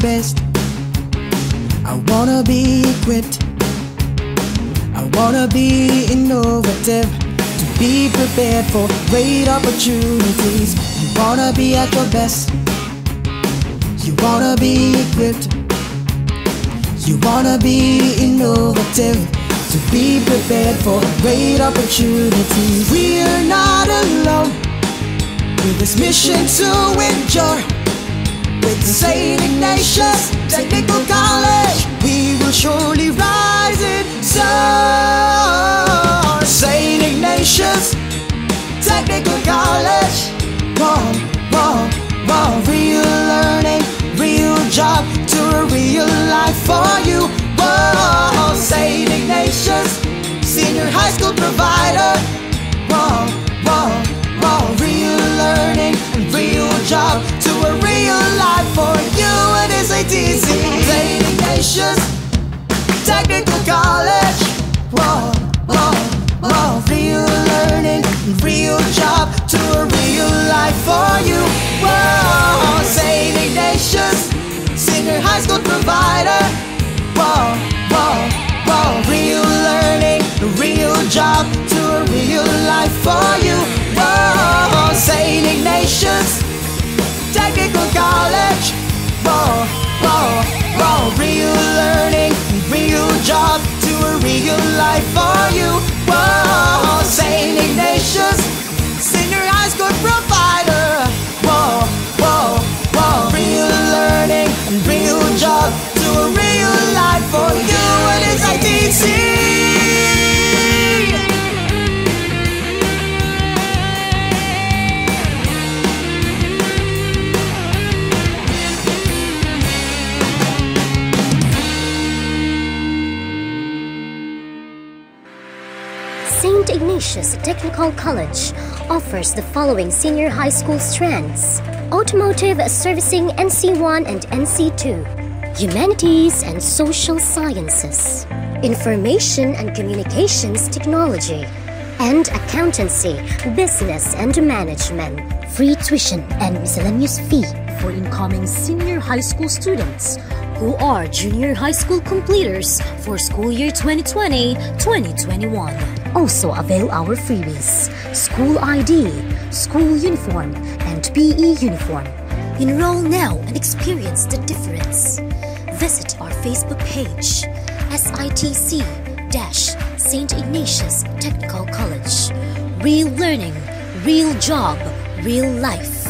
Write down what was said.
best. I wanna be equipped. I wanna be innovative. To be prepared for great opportunities. You wanna be at your best. You wanna be equipped. You wanna be innovative to be prepared for great opportunities. We're not alone with this mission to endure. With St. Ignatius Technical College. Whoa, whoa, whoa, real learning real job to a real life for you. Whoa, St. Ignatius, senior high school provider. Life for you. Whoa, St. Ignatius, Ignatius Technical College offers the following senior high school strands Automotive Servicing NC1 and NC2, Humanities and Social Sciences, Information and Communications Technology, and Accountancy, Business and Management. Free tuition and miscellaneous fee for incoming senior high school students who are junior high school completers for school year 2020-2021. Also avail our freebies, school ID, school uniform, and PE uniform. Enroll now and experience the difference. Visit our Facebook page, SITC-St. Ignatius Technical College. Real learning, real job, real life.